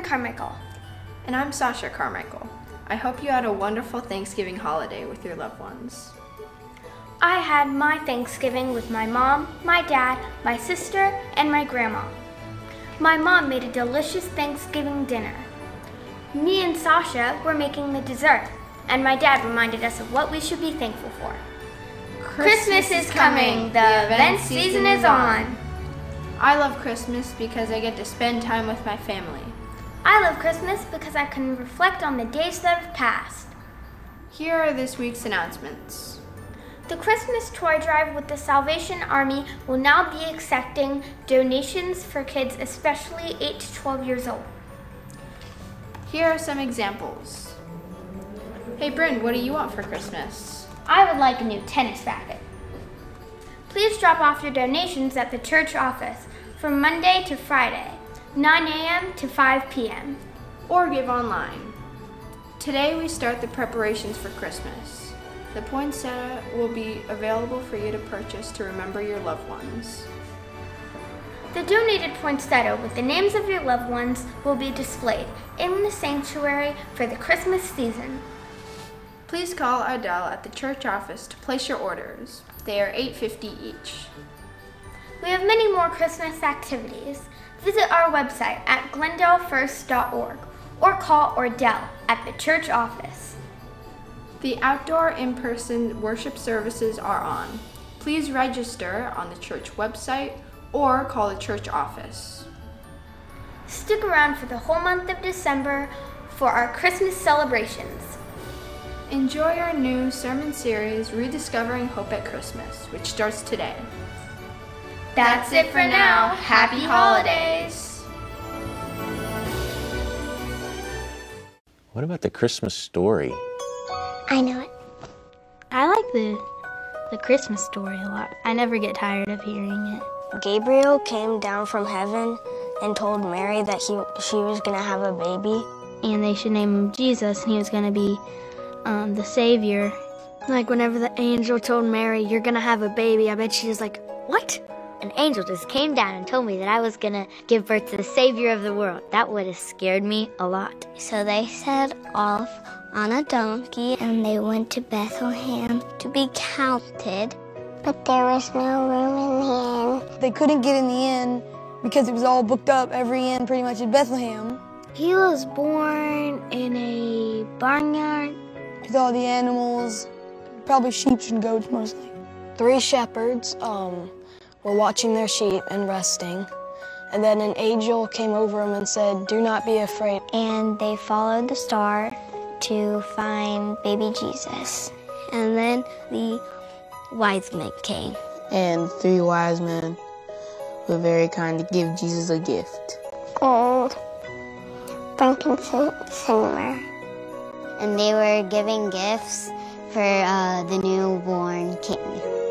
Brynn Carmichael. And I'm Sascha Carmichael. I hope you had a wonderful Thanksgiving holiday with your loved ones. I had my Thanksgiving with my mom, my dad, my sister, and my grandma. My mom made a delicious Thanksgiving dinner. Me and Sascha were making the dessert, and my dad reminded us of what we should be thankful for. Christmas, is coming. The Advent season is on. I love Christmas because I get to spend time with my family. I love Christmas because I can reflect on the days that have passed. Here are this week's announcements. The Christmas toy drive with the Salvation Army will now be accepting donations for kids, especially 8 to 12 years old. Here are some examples. Hey Brynn, what do you want for Christmas? I would like a new tennis racket. Please drop off your donations at the church office from Monday to Friday, 9 a.m. to 5 p.m. Or give online. Today we start the preparations for Christmas. The poinsettia will be available for you to purchase to remember your loved ones. The donated poinsettia with the names of your loved ones will be displayed in the sanctuary for the Christmas season. Please call Ardel at the church office to place your orders. They are $8.50 each. We have many more Christmas activities. Visit our website at glendalefirst.org or call Ardel at the church office. The outdoor in-person worship services are on. Please register on the church website or call the church office. Stick around for the whole month of December for our Christmas celebrations. Enjoy our new sermon series, Rediscovering Hope at Christmas, which starts today. That's it for now. Happy holidays. What about the Christmas story? I know it. I like the the Christmas story a lot. I never get tired of hearing it. Gabriel came down from heaven and told Mary that he she was gonna have a baby. And they should name him Jesus, and he was going to be um, the Savior. Like whenever the angel told Mary, "You're gonna have a baby," I bet she was like, "What?" An angel just came down and told me that I was gonna give birth to the Savior of the world. That would have scared me a lot. So they set off on a donkey and they went to Bethlehem to be counted. But there was no room in the inn. They couldn't get in the inn because it was all booked up, every inn pretty much in Bethlehem. He was born in a barnyard with all the animals, probably sheep and goats mostly. Three shepherds um, were watching their sheep and resting. And then an angel came over them and said, Do not be afraid. And they followed the star to find baby Jesus. And then the wise men came. And three wise men were very kind to give Jesus a gift. Gold, frankincense, and myrrh. And they were giving gifts for uh, the newborn king.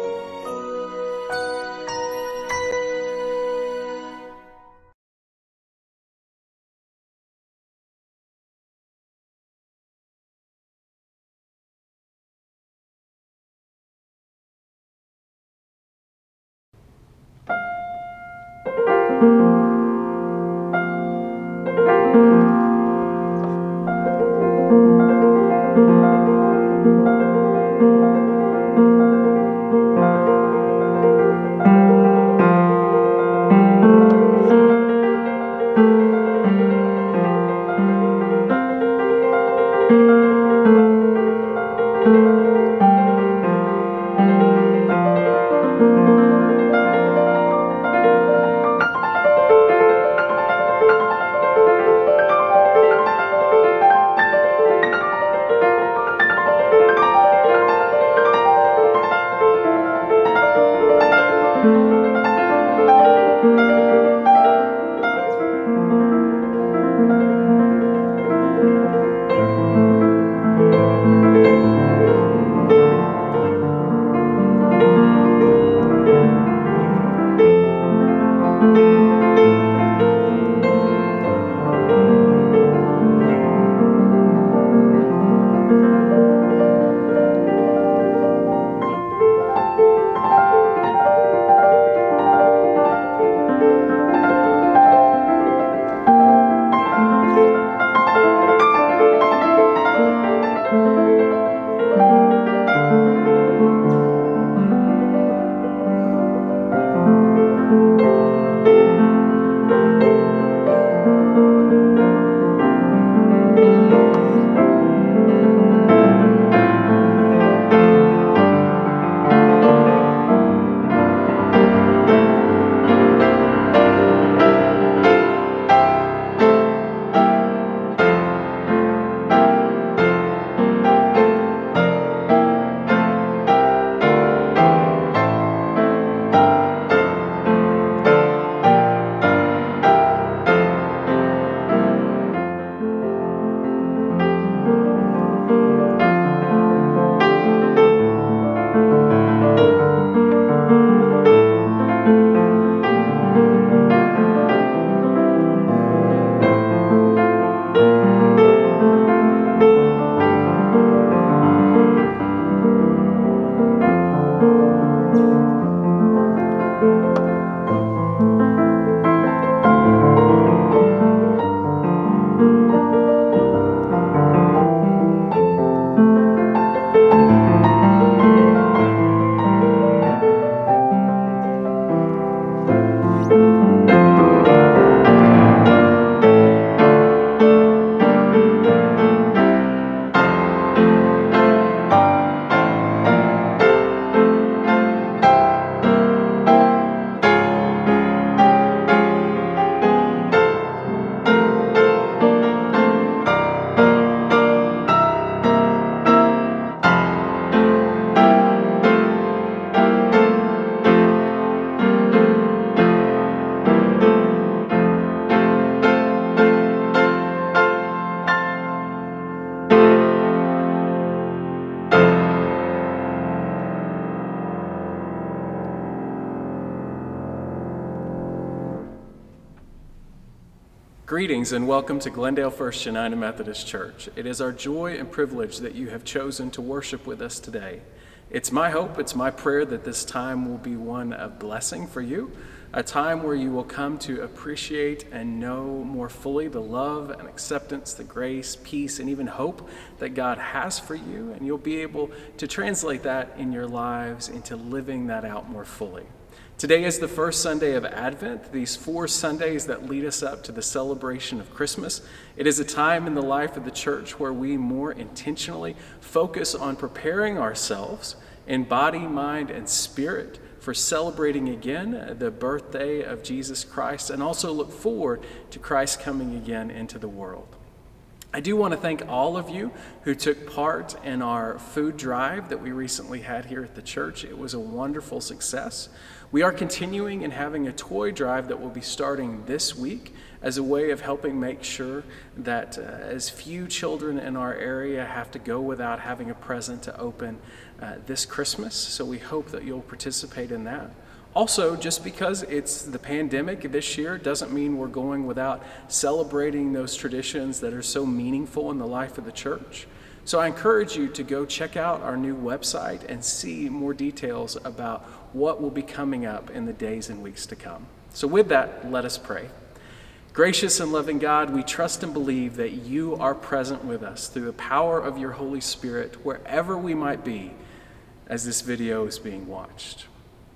Greetings and welcome to Glendale First United Methodist Church. It is our joy and privilege that you have chosen to worship with us today. It's my hope, it's my prayer that this time will be one of blessing for you, a time where you will come to appreciate and know more fully the love and acceptance, the grace, peace, and even hope that God has for you, and you'll be able to translate that in your lives into living that out more fully. Today is the first Sunday of Advent, these four Sundays that lead us up to the celebration of Christmas. It is a time in the life of the church where we more intentionally focus on preparing ourselves in body, mind, and spirit for celebrating again the birthday of Jesus Christ and also look forward to Christ coming again into the world. I do want to thank all of you who took part in our food drive that we recently had here at the church. It was a wonderful success. We are continuing and having a toy drive that will be starting this week as a way of helping make sure that uh, as few children in our area have to go without having a present to open uh, this Christmas. So we hope that you'll participate in that. Also, just because it's the pandemic this year doesn't mean we're going without celebrating those traditions that are so meaningful in the life of the church. So I encourage you to go check out our new website and see more details about what will be coming up in the days and weeks to come. So, with that, let us pray. Gracious and loving God, we trust and believe that you are present with us through the power of your Holy Spirit wherever we might be as this video is being watched.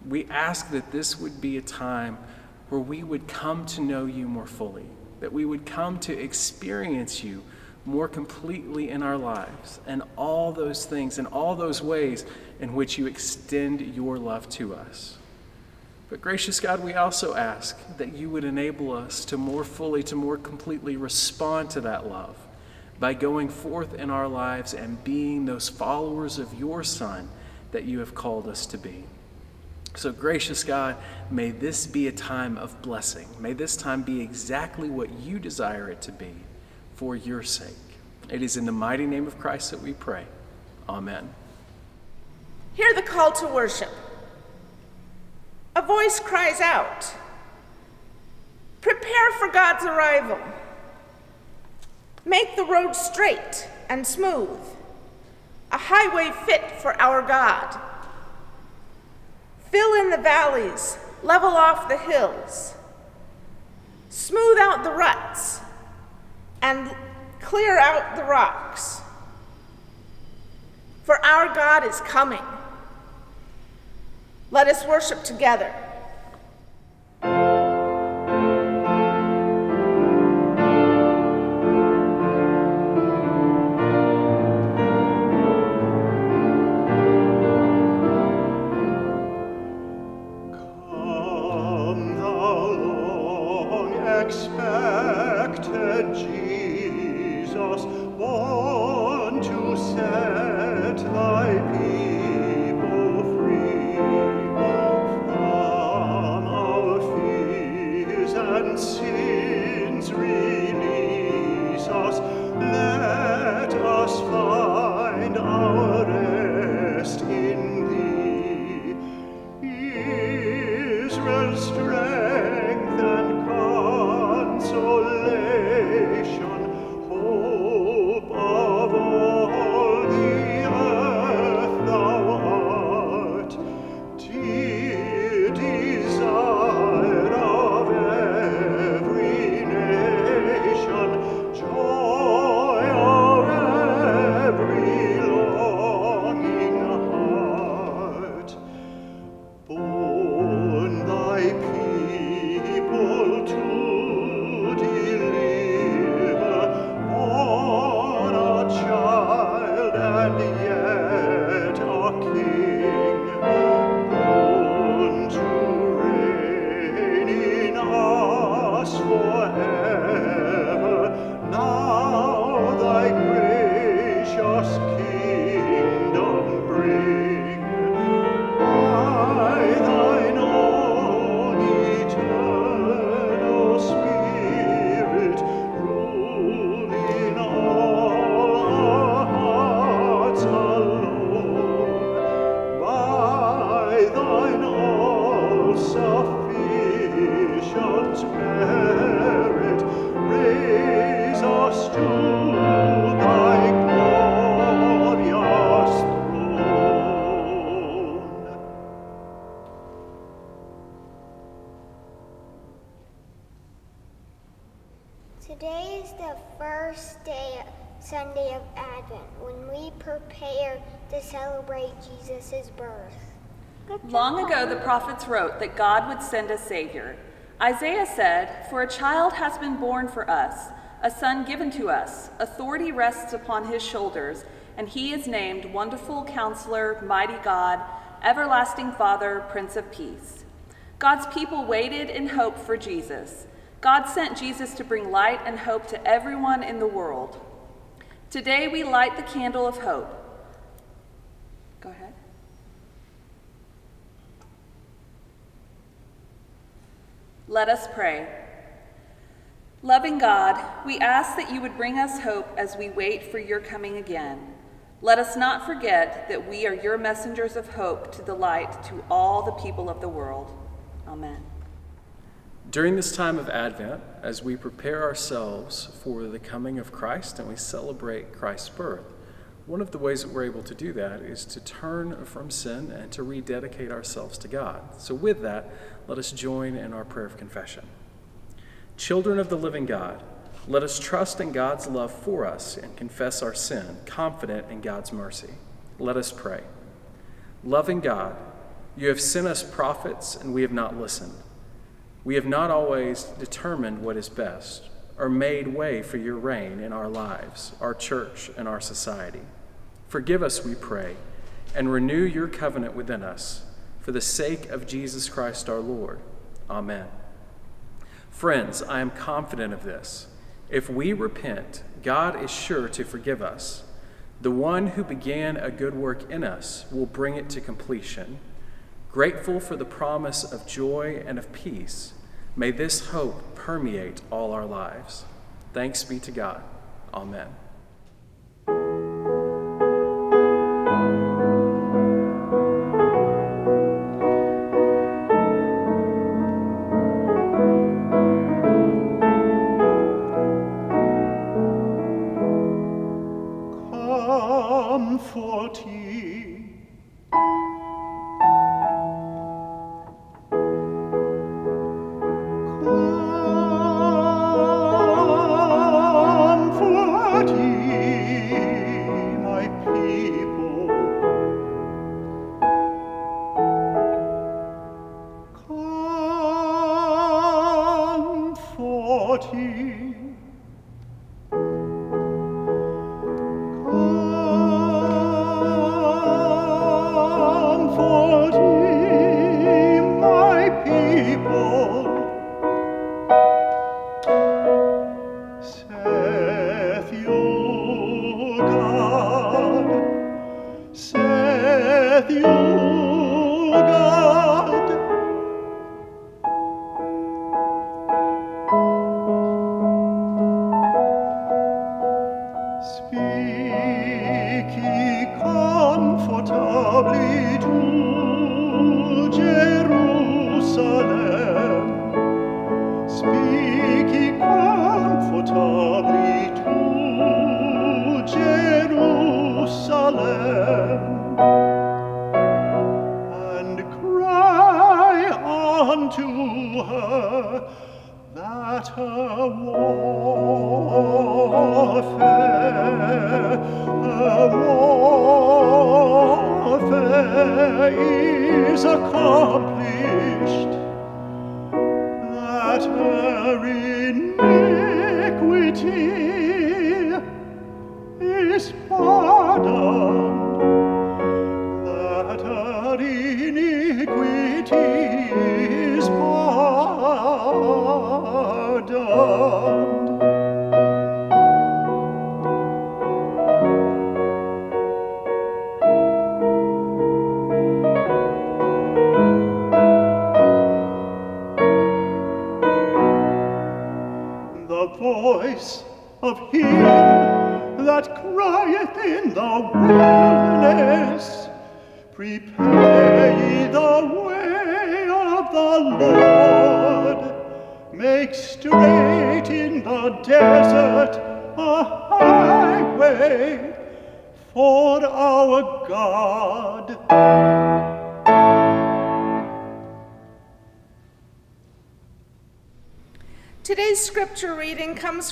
We ask that this would be a time where we would come to know you more fully, that we would come to experience you more completely in our lives, and all those things and all those ways in which you extend your love to us. But gracious God, we also ask that you would enable us to more fully, to more completely respond to that love by going forth in our lives and being those followers of your Son that you have called us to be. So, gracious God, may this be a time of blessing. May this time be exactly what you desire it to be for your sake. It is in the mighty name of Christ that we pray. Amen. Hear the call to worship. A voice cries out Prepare for God's arrival. Make the road straight and smooth, a highway fit for our God. Fill in the valleys, level off the hills, smooth out the ruts, and clear out the rocks. For our God is coming. Let us worship together. Jesus. Jesus' birth. Long ago, the prophets wrote that God would send a Savior. Isaiah said, For a child has been born for us, a son given to us. Authority rests upon his shoulders, and he is named Wonderful Counselor, Mighty God, Everlasting Father, Prince of Peace. God's people waited in hope for Jesus. God sent Jesus to bring light and hope to everyone in the world. Today we light the candle of hope. Go ahead. Let us pray. Loving God, we ask that you would bring us hope as we wait for your coming again. Let us not forget that we are your messengers of hope to delight to all the people of the world. Amen. During this time of Advent, as we prepare ourselves for the coming of Christ and we celebrate Christ's birth, one of the ways that we're able to do that is to turn from sin and to rededicate ourselves to God. So, with that, let us join in our prayer of confession. Children of the living God, let us trust in God's love for us and confess our sin, confident in God's mercy. Let us pray. Loving God, you have sent us prophets and we have not listened. We have not always determined what is best or made way for your reign in our lives, our church, and our society. Forgive us, we pray, and renew your covenant within us for the sake of Jesus Christ our Lord. Amen. Friends, I am confident of this. If we repent, God is sure to forgive us. The one who began a good work in us will bring it to completion. Grateful for the promise of joy and of peace, may this hope permeate all our lives. Thanks be to God. Amen. Is accomplished,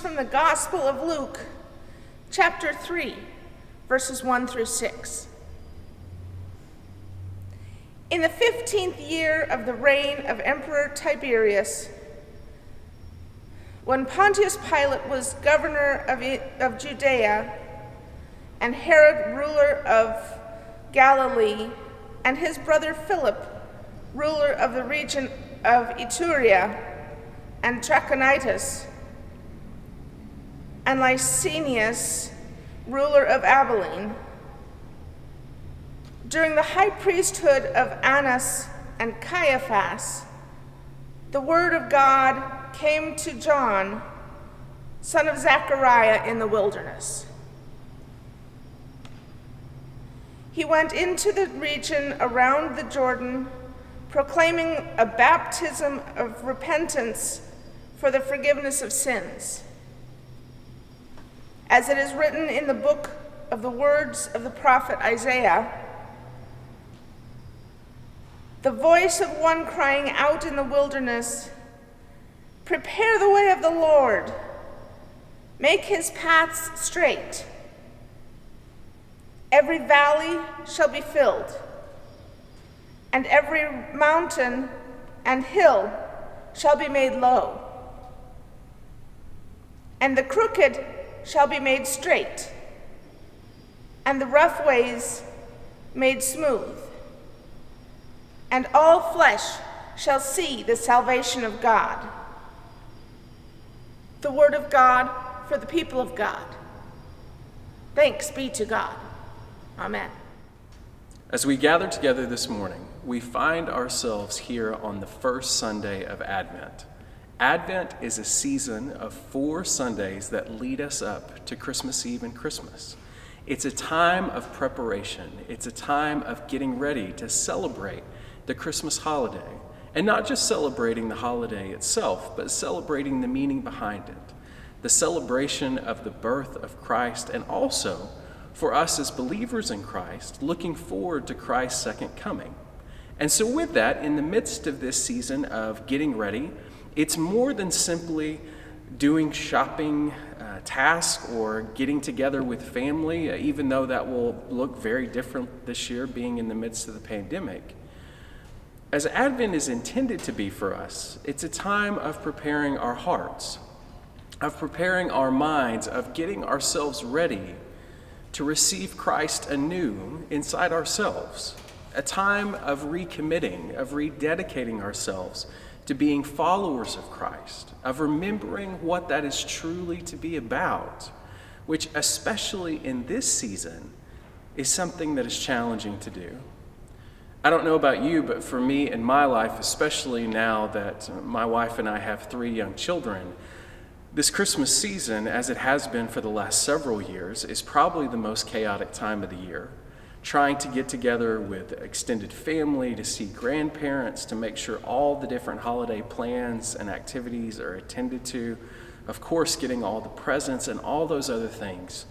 from the Gospel of Luke, chapter 3, verses 1 through 6. In the 15th year of the reign of Emperor Tiberius, when Pontius Pilate was governor of, of Judea, and Herod ruler of Galilee, and his brother Philip, ruler of the region of Iturea, and Trachonitis, and Lysanias, ruler of Abilene. During the high priesthood of Annas and Caiaphas, the word of God came to John, son of Zechariah, in the wilderness. He went into the region around the Jordan, proclaiming a baptism of repentance for the forgiveness of sins. As it is written in the book of the words of the prophet Isaiah, the voice of one crying out in the wilderness, Prepare the way of the Lord, make his paths straight. Every valley shall be filled, and every mountain and hill shall be made low and the crooked shall be made straight, and the rough ways made smooth. And all flesh shall see the salvation of God. The word of God for the people of God. Thanks be to God. Amen. As we gather together this morning, we find ourselves here on the first Sunday of Advent. Advent is a season of four Sundays that lead us up to Christmas Eve and Christmas. It's a time of preparation, it's a time of getting ready to celebrate the Christmas holiday. And not just celebrating the holiday itself, but celebrating the meaning behind it. The celebration of the birth of Christ, and also for us as believers in Christ, looking forward to Christ's second coming. And so, with that, in the midst of this season of getting ready, it's more than simply doing shopping uh, tasks or getting together with family, uh, even though that will look very different this year, being in the midst of the pandemic. As Advent is intended to be for us, it's a time of preparing our hearts, of preparing our minds, of getting ourselves ready to receive Christ anew inside ourselves, a time of recommitting, of rededicating ourselves to being followers of Christ, of remembering what that is truly to be about, which, especially in this season, is something that is challenging to do. I don't know about you, but for me in my life, especially now that my wife and I have three young children, this Christmas season, as it has been for the last several years, is probably the most chaotic time of the year trying to get together with extended family, to see grandparents, to make sure all the different holiday plans and activities are attended to. Of course, getting all the presents and all those other things.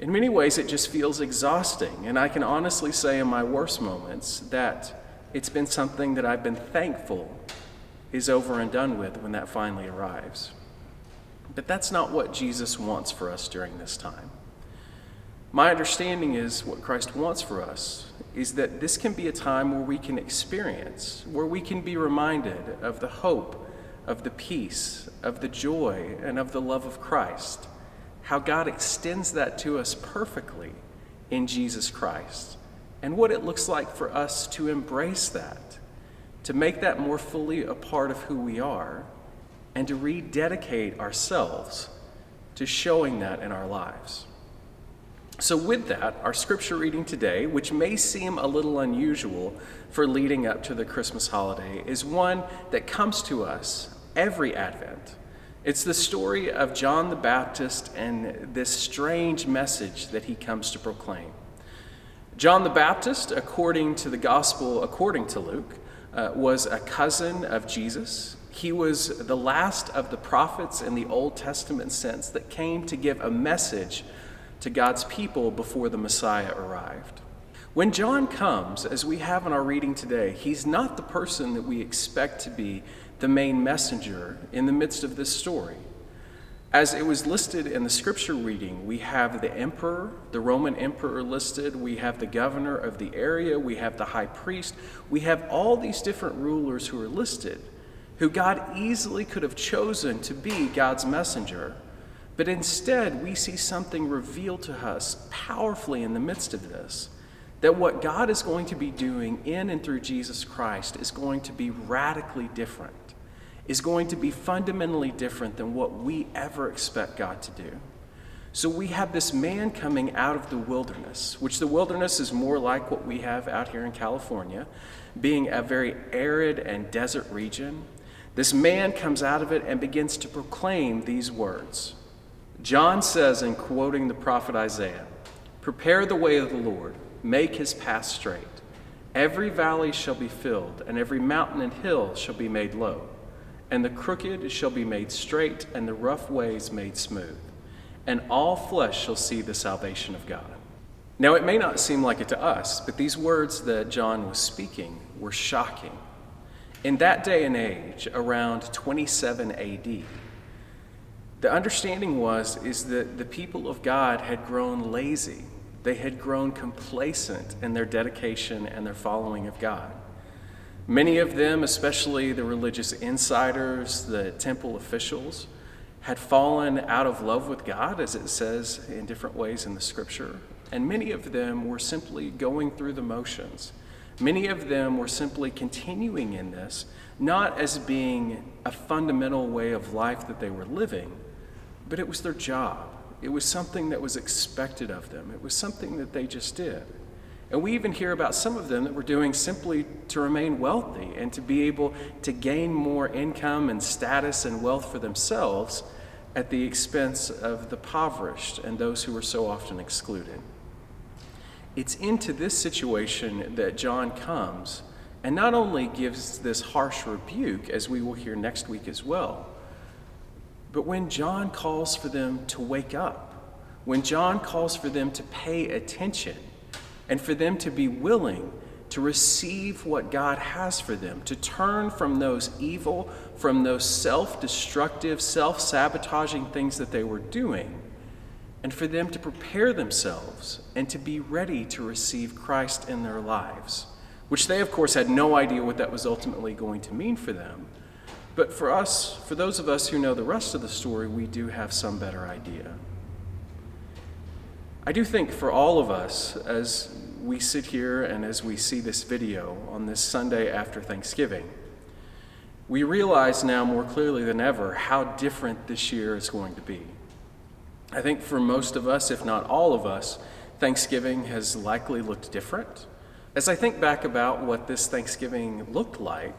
In many ways, it just feels exhausting. And I can honestly say, in my worst moments, that it's been something that I've been thankful is over and done with when that finally arrives. But that's not what Jesus wants for us during this time. My understanding is what Christ wants for us is that this can be a time where we can experience, where we can be reminded of the hope, of the peace, of the joy, and of the love of Christ. How God extends that to us perfectly in Jesus Christ, and what it looks like for us to embrace that, to make that more fully a part of who we are, and to rededicate ourselves to showing that in our lives. So, with that, our scripture reading today, which may seem a little unusual for leading up to the Christmas holiday, is one that comes to us every Advent. It's the story of John the Baptist and this strange message that he comes to proclaim. John the Baptist, according to the Gospel, according to Luke, uh, was a cousin of Jesus. He was the last of the prophets in the Old Testament sense that came to give a message to God's people before the Messiah arrived. When John comes, as we have in our reading today, he's not the person that we expect to be the main messenger in the midst of this story. As it was listed in the scripture reading, we have the emperor, the Roman emperor listed, we have the governor of the area, we have the high priest, we have all these different rulers who are listed, who God easily could have chosen to be God's messenger. But instead, we see something revealed to us powerfully in the midst of this that what God is going to be doing in and through Jesus Christ is going to be radically different, is going to be fundamentally different than what we ever expect God to do. So we have this man coming out of the wilderness, which the wilderness is more like what we have out here in California, being a very arid and desert region. This man comes out of it and begins to proclaim these words. John says, in quoting the prophet Isaiah, Prepare the way of the Lord, make his path straight. Every valley shall be filled, and every mountain and hill shall be made low. And the crooked shall be made straight, and the rough ways made smooth. And all flesh shall see the salvation of God. Now, it may not seem like it to us, but these words that John was speaking were shocking. In that day and age, around 27 AD, the understanding was is that the people of God had grown lazy. They had grown complacent in their dedication and their following of God. Many of them, especially the religious insiders, the temple officials, had fallen out of love with God, as it says in different ways in the scripture. And many of them were simply going through the motions. Many of them were simply continuing in this, not as being a fundamental way of life that they were living, but it was their job. It was something that was expected of them. It was something that they just did. And we even hear about some of them that were doing simply to remain wealthy and to be able to gain more income and status and wealth for themselves at the expense of the impoverished and those who were so often excluded. It's into this situation that John comes and not only gives this harsh rebuke, as we will hear next week as well, but when John calls for them to wake up, when John calls for them to pay attention, and for them to be willing to receive what God has for them, to turn from those evil, from those self destructive, self sabotaging things that they were doing, and for them to prepare themselves and to be ready to receive Christ in their lives, which they, of course, had no idea what that was ultimately going to mean for them. But for us, for those of us who know the rest of the story, we do have some better idea. I do think for all of us, as we sit here and as we see this video on this Sunday after Thanksgiving, we realize now more clearly than ever how different this year is going to be. I think for most of us, if not all of us, Thanksgiving has likely looked different. As I think back about what this Thanksgiving looked like,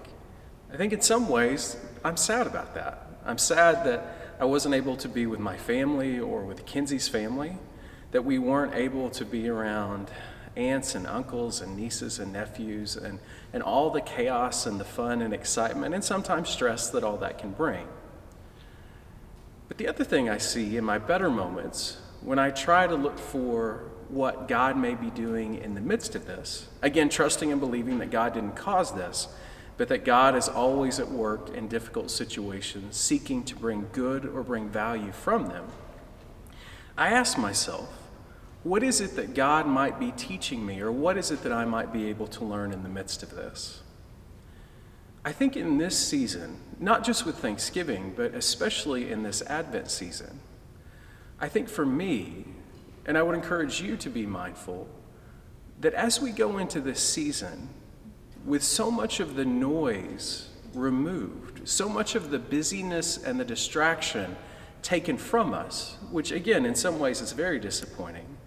I think in some ways I'm sad about that. I'm sad that I wasn't able to be with my family or with Kinsey's family, that we weren't able to be around aunts and uncles and nieces and nephews and, and all the chaos and the fun and excitement and sometimes stress that all that can bring. But the other thing I see in my better moments, when I try to look for what God may be doing in the midst of this, again, trusting and believing that God didn't cause this, but that God is always at work in difficult situations, seeking to bring good or bring value from them. I ask myself, What is it that God might be teaching me, or what is it that I might be able to learn in the midst of this? I think in this season, not just with Thanksgiving, but especially in this Advent season, I think for me, and I would encourage you to be mindful, that as we go into this season, with so much of the noise removed, so much of the busyness and the distraction taken from us, which again, in some ways, is very disappointing.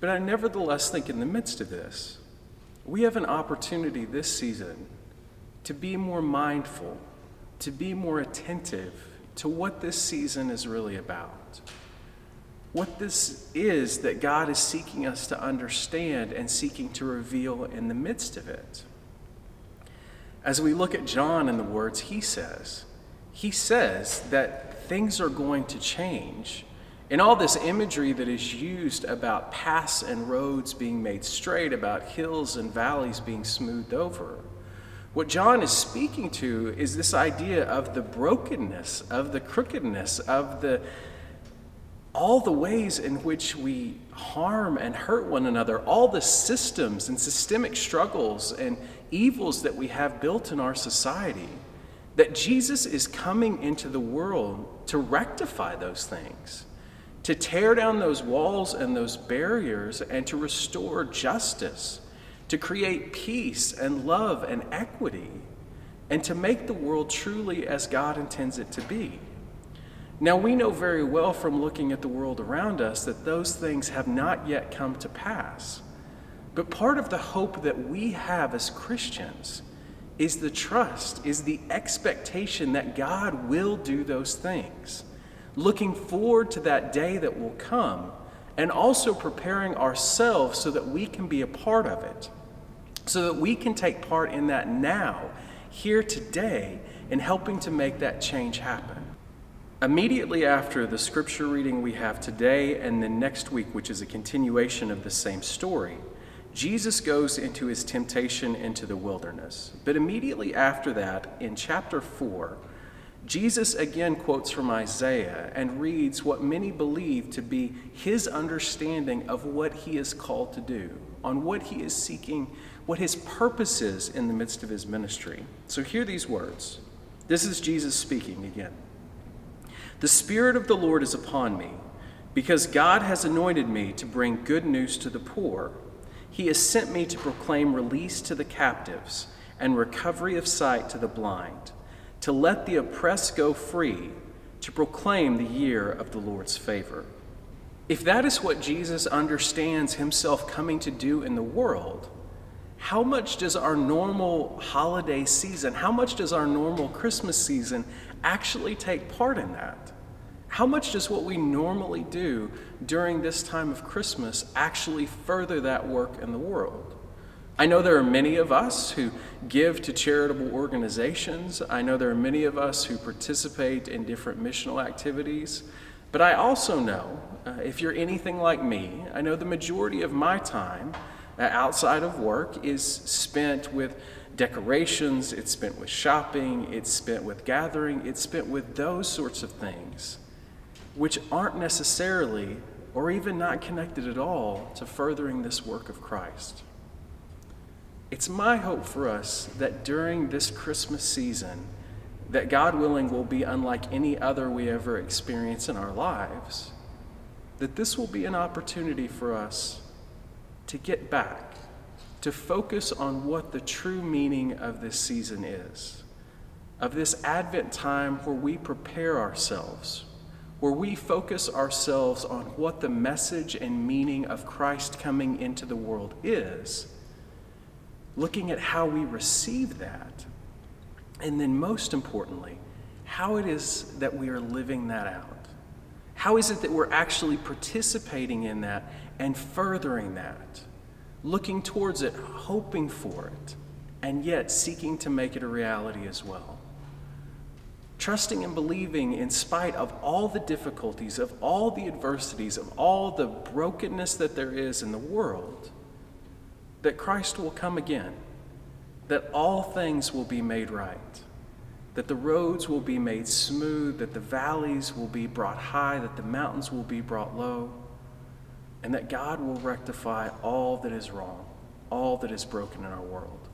But I nevertheless think in the midst of this, we have an opportunity this season to be more mindful, to be more attentive to what this season is really about. What this is that God is seeking us to understand and seeking to reveal in the midst of it. As we look at John and the words he says, he says that things are going to change and all this imagery that is used about paths and roads being made straight, about hills and valleys being smoothed over, what John is speaking to is this idea of the brokenness, of the crookedness, of the all the ways in which we harm and hurt one another, all the systems and systemic struggles and evils that we have built in our society, that Jesus is coming into the world to rectify those things to tear down those walls and those barriers and to restore justice, to create peace and love and equity, and to make the world truly as God intends it to be. Now, we know very well from looking at the world around us that those things have not yet come to pass. But part of the hope that we have as Christians is the trust, is the expectation that God will do those things looking forward to that day that will come, and also preparing ourselves so that we can be a part of it, so that we can take part in that now, here today, in helping to make that change happen. Immediately after the scripture reading we have today and then next week, which is a continuation of the same story, Jesus goes into his temptation into the wilderness. But immediately after that, in chapter 4, Jesus again quotes from Isaiah and reads what many believe to be his understanding of what he is called to do, on what he is seeking, what his purpose is in the midst of his ministry. So hear these words. This is Jesus speaking again. The Spirit of the Lord is upon me, because God has anointed me to bring good news to the poor. He has sent me to proclaim release to the captives and recovery of sight to the blind to let the oppressed go free, to proclaim the year of the Lord's favor. If that is what Jesus understands himself coming to do in the world, how much does our normal holiday season, how much does our normal Christmas season actually take part in that? How much does what we normally do during this time of Christmas actually further that work in the world? I know there are many of us who give to charitable organizations. I know there are many of us who participate in different missional activities. But I also know, uh, if you're anything like me, I know the majority of my time uh, outside of work is spent with decorations, it's spent with shopping, it's spent with gathering, it's spent with those sorts of things, which aren't necessarily or even not connected at all to furthering this work of Christ. It's my hope for us that during this Christmas season, that God willing will be unlike any other we ever experience in our lives, that this will be an opportunity for us to get back, to focus on what the true meaning of this season is, of this Advent time where we prepare ourselves, where we focus ourselves on what the message and meaning of Christ coming into the world is looking at how we receive that, and then most importantly, how it is that we are living that out. How is it that we're actually participating in that and furthering that, looking towards it, hoping for it, and yet seeking to make it a reality as well? Trusting and believing in spite of all the difficulties, of all the adversities, of all the brokenness that there is in the world that Christ will come again, that all things will be made right, that the roads will be made smooth, that the valleys will be brought high, that the mountains will be brought low, and that God will rectify all that is wrong, all that is broken in our world.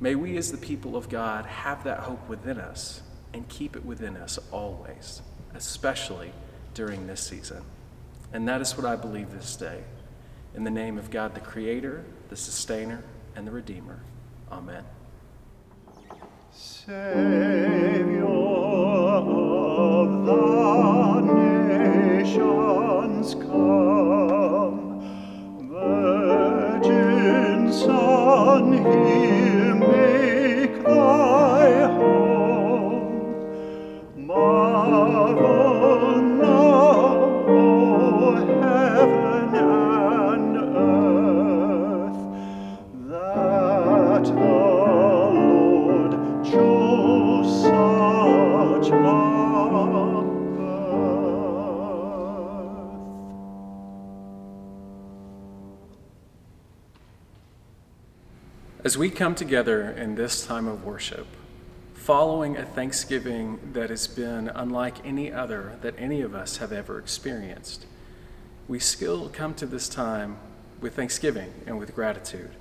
May we, as the people of God, have that hope within us and keep it within us always, especially during this season. And that is what I believe this day. In the name of God, the Creator, the Sustainer, and the Redeemer. Amen. Savior of the nations, come. Virgin Son, As we come together in this time of worship, following a Thanksgiving that has been unlike any other that any of us have ever experienced, we still come to this time with thanksgiving and with gratitude,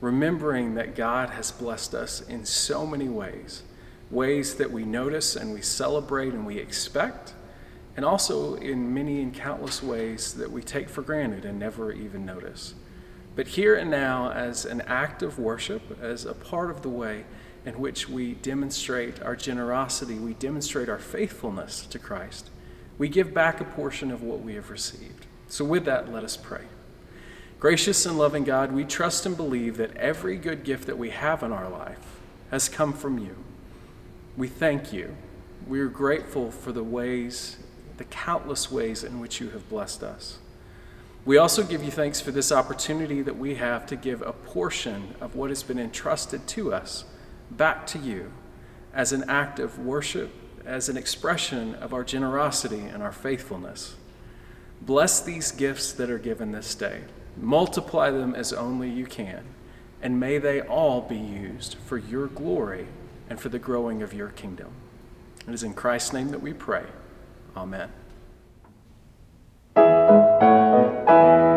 remembering that God has blessed us in so many ways ways that we notice and we celebrate and we expect, and also in many and countless ways that we take for granted and never even notice. But here and now, as an act of worship, as a part of the way in which we demonstrate our generosity, we demonstrate our faithfulness to Christ, we give back a portion of what we have received. So, with that, let us pray. Gracious and loving God, we trust and believe that every good gift that we have in our life has come from you. We thank you. We are grateful for the ways, the countless ways in which you have blessed us. We also give you thanks for this opportunity that we have to give a portion of what has been entrusted to us back to you as an act of worship, as an expression of our generosity and our faithfulness. Bless these gifts that are given this day. Multiply them as only you can, and may they all be used for your glory and for the growing of your kingdom. It is in Christ's name that we pray. Amen. Every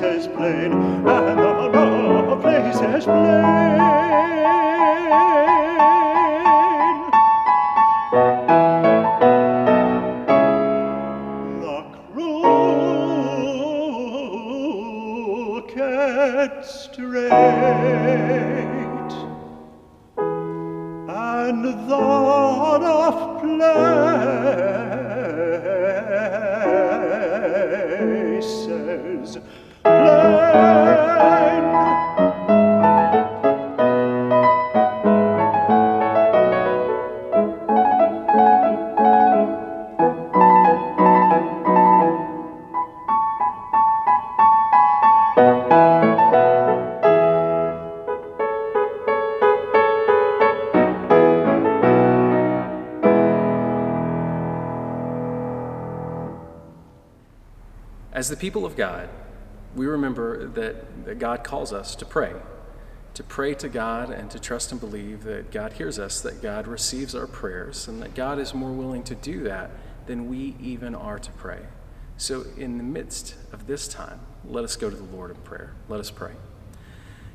plain, and the rough places plain. The As the people of God, we remember that, that God calls us to pray, to pray to God and to trust and believe that God hears us, that God receives our prayers, and that God is more willing to do that than we even are to pray. So, in the midst of this time, let us go to the Lord in prayer. Let us pray.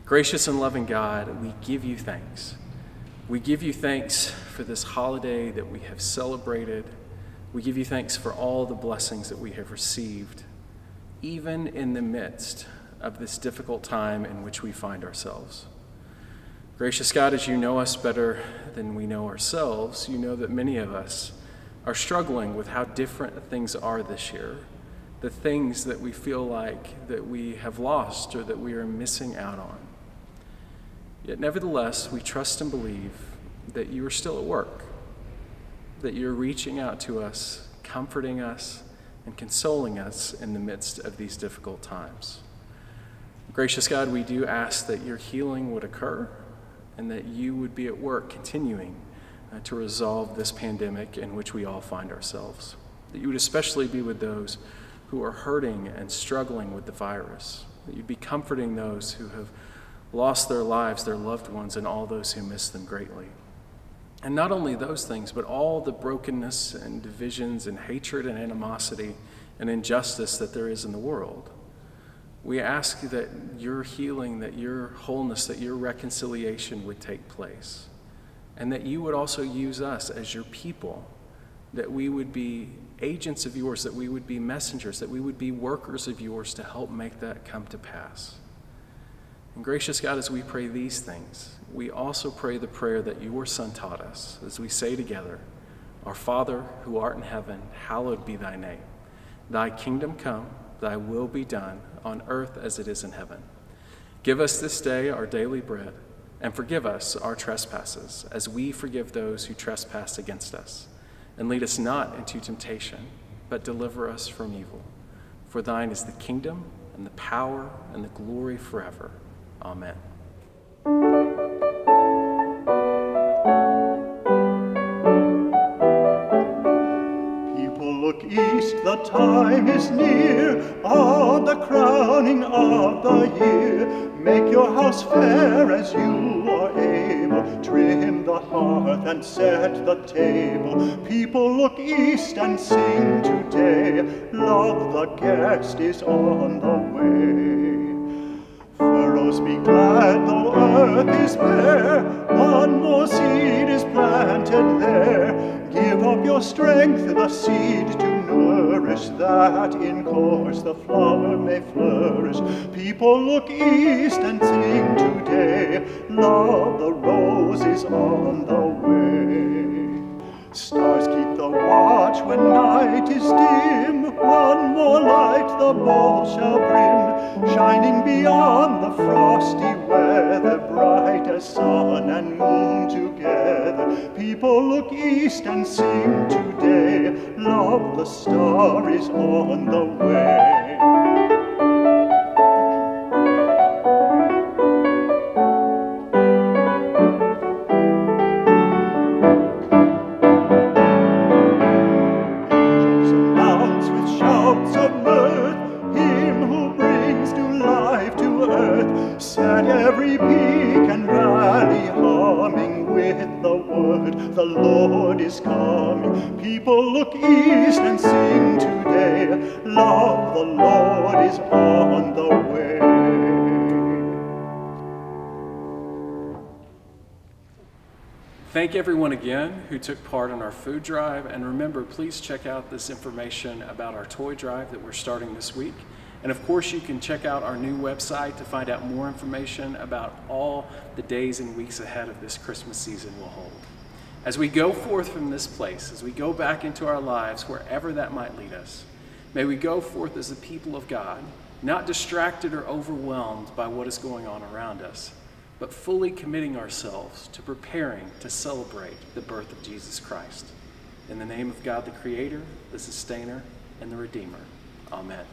Gracious and loving God, we give you thanks. We give you thanks for this holiday that we have celebrated. We give you thanks for all the blessings that we have received, even in the midst of this difficult time in which we find ourselves. Gracious God, as you know us better than we know ourselves, you know that many of us are struggling with how different things are this year, the things that we feel like that we have lost or that we are missing out on. Yet, nevertheless, we trust and believe that you are still at work, that you're reaching out to us, comforting us, and consoling us in the midst of these difficult times. Gracious God, we do ask that your healing would occur and that you would be at work continuing uh, to resolve this pandemic in which we all find ourselves. That you would especially be with those who are hurting and struggling with the virus. That you'd be comforting those who have lost their lives, their loved ones, and all those who miss them greatly. And not only those things, but all the brokenness and divisions and hatred and animosity and injustice that there is in the world. We ask that your healing, that your wholeness, that your reconciliation would take place. And that you would also use us as your people, that we would be agents of yours, that we would be messengers, that we would be workers of yours to help make that come to pass. And gracious God, as we pray these things, we also pray the prayer that your Son taught us as we say together, Our Father who art in heaven, hallowed be thy name. Thy kingdom come, thy will be done on earth as it is in heaven. Give us this day our daily bread, and forgive us our trespasses, as we forgive those who trespass against us. And lead us not into temptation, but deliver us from evil. For thine is the kingdom, and the power, and the glory forever. Amen. People look east, the time is near, on the crowning of the year. Make your house fair as you are able, trim the hearth and set the table. People look east and sing today, love the guest is on the way. Furrows be glad though earth is bare, one more seed is planted there. Give up your strength, the seed to nourish, that in course the flower may flourish. People look east and sing today, love the rose is on the way. Night is dim. One more light the bowl shall brim, shining beyond the frosty weather, bright as sun and moon together. People look east and sing today, Love the star is on the way. Thank everyone again who took part in our food drive. And remember, please check out this information about our toy drive that we're starting this week. And of course, you can check out our new website to find out more information about all the days and weeks ahead of this Christmas season will hold. As we go forth from this place, as we go back into our lives, wherever that might lead us, may we go forth as the people of God, not distracted or overwhelmed by what is going on around us but fully committing ourselves to preparing to celebrate the birth of Jesus Christ. In the name of God the Creator, the Sustainer, and the Redeemer. Amen.